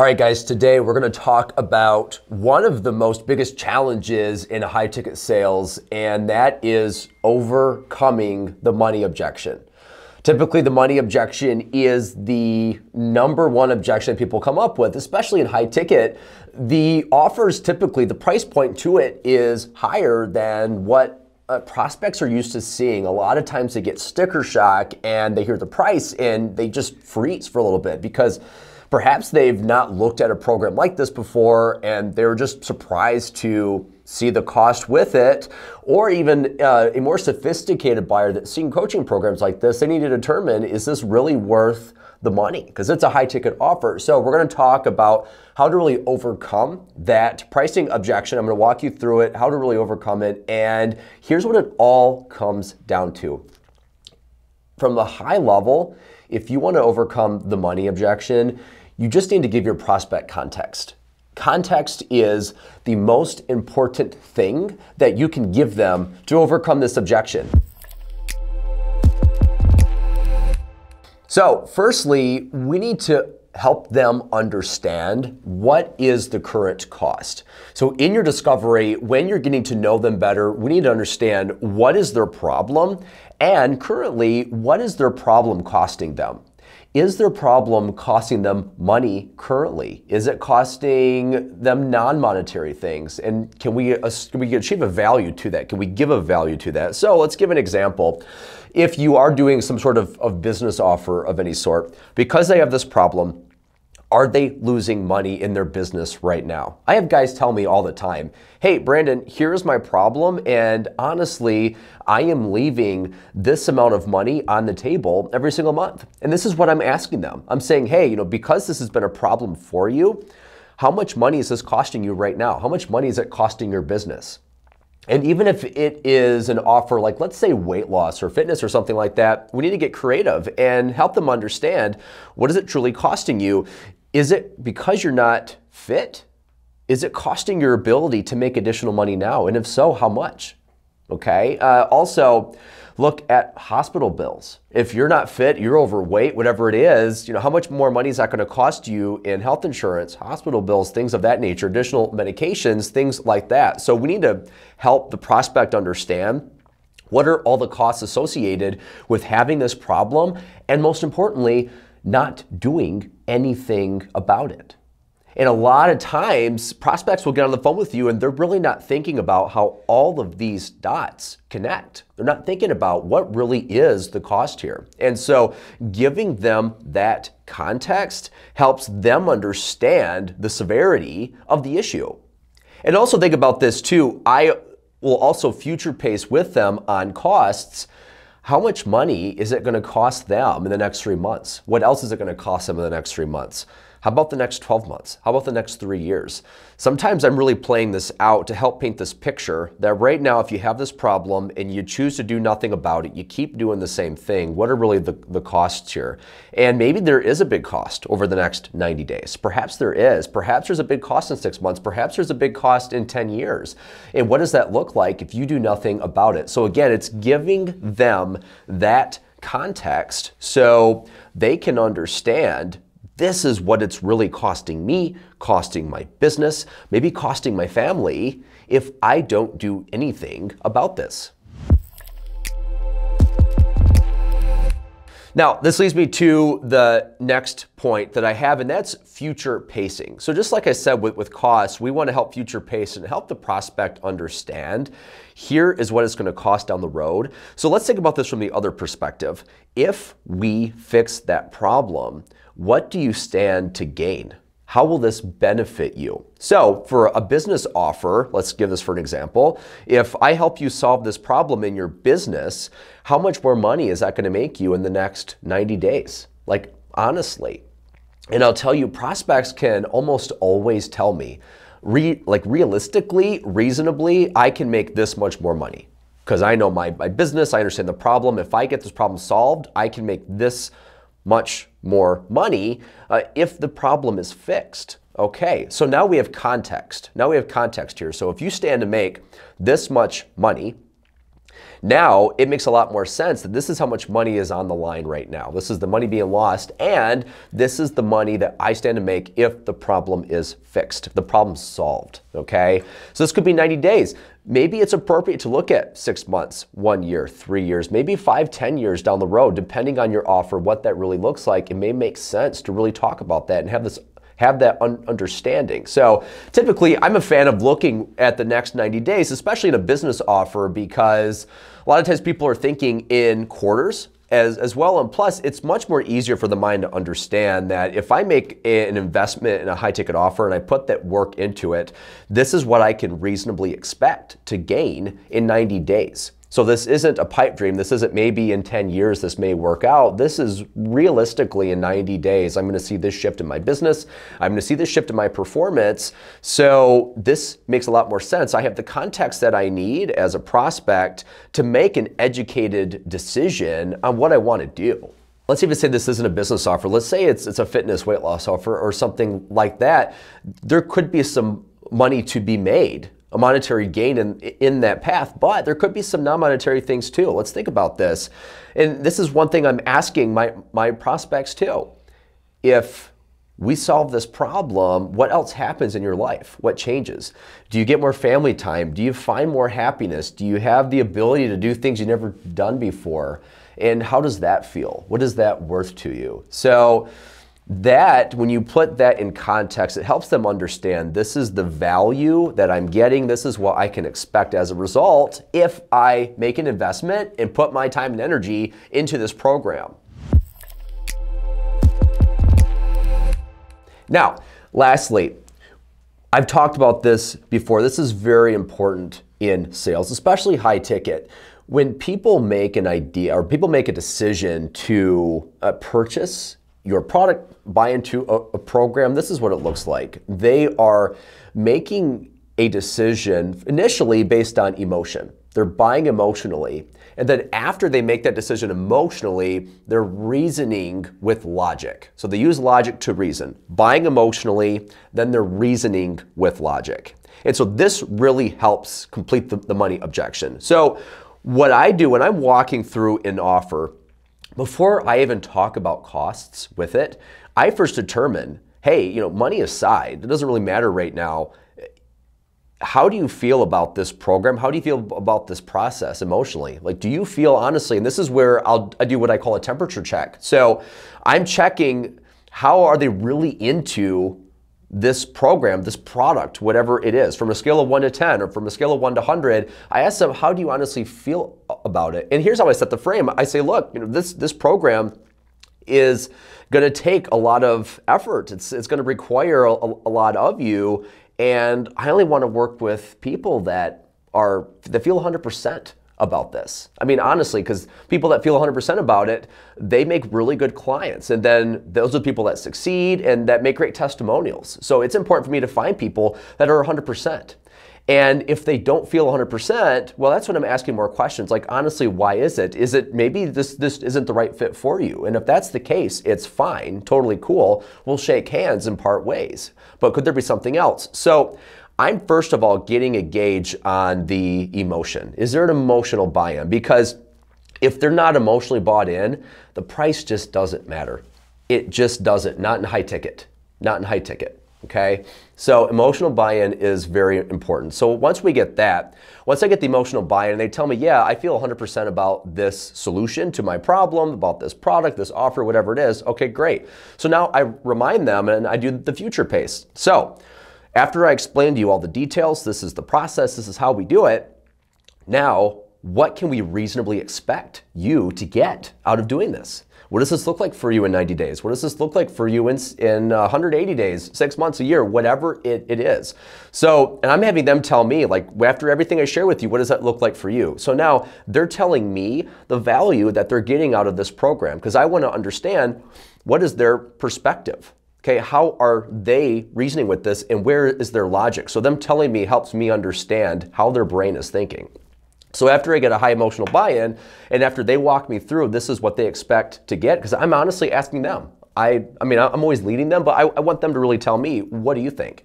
All right, guys, today we're going to talk about one of the most biggest challenges in high ticket sales, and that is overcoming the money objection. Typically, the money objection is the number one objection people come up with, especially in high ticket. The offers typically, the price point to it is higher than what uh, prospects are used to seeing. A lot of times they get sticker shock and they hear the price and they just freeze for a little bit because Perhaps they've not looked at a program like this before and they're just surprised to see the cost with it, or even uh, a more sophisticated buyer that's seen coaching programs like this, they need to determine is this really worth the money? Because it's a high ticket offer. So, we're going to talk about how to really overcome that pricing objection. I'm going to walk you through it, how to really overcome it, and here's what it all comes down to. From the high level, if you want to overcome the money objection, you just need to give your prospect context. Context is the most important thing that you can give them to overcome this objection. So, firstly, we need to help them understand what is the current cost. So in your discovery, when you're getting to know them better, we need to understand what is their problem and currently what is their problem costing them. Is their problem costing them money currently? Is it costing them non-monetary things? And can we, uh, can we achieve a value to that? Can we give a value to that? So let's give an example. If you are doing some sort of, of business offer of any sort, because they have this problem, are they losing money in their business right now? I have guys tell me all the time, hey, Brandon, here's my problem. And honestly, I am leaving this amount of money on the table every single month. And this is what I'm asking them. I'm saying, hey, you know, because this has been a problem for you, how much money is this costing you right now? How much money is it costing your business? And even if it is an offer like, let's say, weight loss or fitness or something like that, we need to get creative and help them understand what is it truly costing you is it because you're not fit? Is it costing your ability to make additional money now? And if so, how much? Okay. Uh, also, look at hospital bills. If you're not fit, you're overweight, whatever it is, you know, how much more money is that going to cost you in health insurance, hospital bills, things of that nature, additional medications, things like that. So we need to help the prospect understand what are all the costs associated with having this problem and most importantly, not doing anything about it. And a lot of times, prospects will get on the phone with you and they're really not thinking about how all of these dots connect. They're not thinking about what really is the cost here. And so, giving them that context helps them understand the severity of the issue. And also, think about this too. I will also future pace with them on costs how much money is it going to cost them in the next three months? What else is it going to cost them in the next three months? How about the next 12 months? How about the next three years? Sometimes I'm really playing this out to help paint this picture that right now, if you have this problem and you choose to do nothing about it, you keep doing the same thing, what are really the, the costs here? And maybe there is a big cost over the next 90 days. Perhaps there is. Perhaps there's a big cost in six months. Perhaps there's a big cost in 10 years. And what does that look like if you do nothing about it? So again, it's giving them that context so they can understand this is what it's really costing me, costing my business, maybe costing my family if I don't do anything about this. Now, this leads me to the next point that I have, and that's future pacing. So just like I said with, with costs, we want to help future pace and help the prospect understand here is what it's going to cost down the road. So let's think about this from the other perspective. If we fix that problem, what do you stand to gain? How will this benefit you? So, for a business offer, let's give this for an example. If I help you solve this problem in your business, how much more money is that going to make you in the next 90 days? Like, honestly. And I'll tell you, prospects can almost always tell me, re, like realistically, reasonably, I can make this much more money. Because I know my, my business, I understand the problem. If I get this problem solved, I can make this much more money uh, if the problem is fixed. Okay, so now we have context. Now we have context here. So if you stand to make this much money, Now it makes a lot more sense that this is how much money is on the line right now. This is the money being lost, and this is the money that I stand to make if the problem is fixed, the problem's solved. Okay? So this could be 90 days. Maybe it's appropriate to look at six months, one year, three years, maybe five, ten years down the road, depending on your offer, what that really looks like. It may make sense to really talk about that and have this have that un- understanding. So typically, I'm a fan of looking at the next 90 days, especially in a business offer, because a lot of times people are thinking in quarters as, as well. And plus, it's much more easier for the mind to understand that if I make a, an investment in a high ticket offer and I put that work into it, this is what I can reasonably expect to gain in 90 days. So this isn't a pipe dream. This isn't maybe in 10 years this may work out. This is realistically in 90 days, I'm going to see this shift in my business. I'm going to see this shift in my performance. So this makes a lot more sense. I have the context that I need as a prospect to make an educated decision on what I want to do. Let's even say this isn't a business offer. Let's say it's, it's a fitness weight loss offer or something like that. There could be some money to be made a monetary gain in, in that path, but there could be some non-monetary things too. Let's think about this. And this is one thing I'm asking my, my prospects too. If we solve this problem, what else happens in your life? What changes? Do you get more family time? Do you find more happiness? Do you have the ability to do things you've never done before? And how does that feel? What is that worth to you? So that when you put that in context, it helps them understand this is the value that I'm getting. This is what I can expect as a result if I make an investment and put my time and energy into this program. Now, lastly, I've talked about this before. This is very important in sales, especially high ticket. When people make an idea or people make a decision to uh, purchase your product, buy into a, a program, this is what it looks like. They are making a decision initially based on emotion. They're buying emotionally. And then after they make that decision emotionally, they're reasoning with logic. So they use logic to reason. Buying emotionally, then they're reasoning with logic. And so this really helps complete the, the money objection. So what I do when I'm walking through an offer, before I even talk about costs with it, I first determine, hey, you know, money aside, it doesn't really matter right now. How do you feel about this program? How do you feel about this process emotionally? Like, do you feel honestly, and this is where I'll I do what I call a temperature check. So I'm checking how are they really into this program, this product, whatever it is, from a scale of 1 to 10 or from a scale of 1 to 100, I ask them, how do you honestly feel about it? And here's how I set the frame. I say, look, you know, this, this program is going to take a lot of effort. It's, it's going to require a, a lot of you. And I only want to work with people that are, that feel 100% about this. I mean, honestly, because people that feel 100% about it, they make really good clients. And then those are the people that succeed and that make great testimonials. So it's important for me to find people that are 100%. And if they don't feel 100%, well, that's when I'm asking more questions. Like, honestly, why is it? Is it maybe this, this isn't the right fit for you? And if that's the case, it's fine, totally cool. We'll shake hands and part ways. But could there be something else? So I'm first of all getting a gauge on the emotion. Is there an emotional buy in? Because if they're not emotionally bought in, the price just doesn't matter. It just doesn't, not in high ticket, not in high ticket. Okay? So emotional buy-in is very important. So once we get that, once I get the emotional buy-in and they tell me, yeah, I feel 100% about this solution to my problem, about this product, this offer, whatever it is, okay, great. So now I remind them and I do the future pace. So after I explained to you all the details, this is the process, this is how we do it, now what can we reasonably expect you to get out of doing this? What does this look like for you in 90 days? What does this look like for you in, in uh, 180 days, six months, a year, whatever it, it is? So, and I'm having them tell me, like, after everything I share with you, what does that look like for you? So now they're telling me the value that they're getting out of this program because I want to understand what is their perspective. Okay, how are they reasoning with this and where is their logic? So them telling me helps me understand how their brain is thinking. So after I get a high emotional buy-in and after they walk me through, this is what they expect to get because I'm honestly asking them. I, I mean, I'm always leading them, but I, I want them to really tell me, what do you think?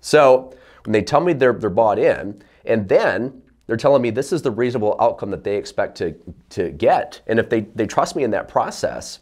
So when they tell me they're, they're bought in, and then They're telling me this is the reasonable outcome that they expect to, to get. And if they, they trust me in that process,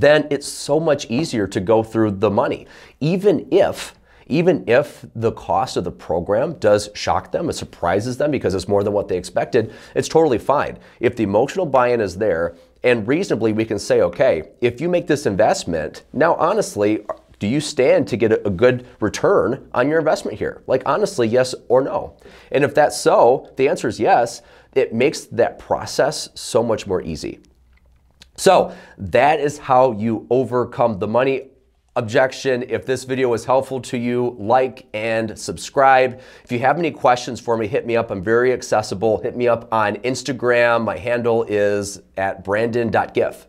then it's so much easier to go through the money. Even if even if the cost of the program does shock them, it surprises them because it's more than what they expected, it's totally fine. If the emotional buy in is there, and reasonably we can say, okay, if you make this investment, now honestly, do you stand to get a good return on your investment here? Like, honestly, yes or no? And if that's so, the answer is yes, it makes that process so much more easy. So, that is how you overcome the money objection. If this video was helpful to you, like and subscribe. If you have any questions for me, hit me up. I'm very accessible. Hit me up on Instagram. My handle is at brandon.gif.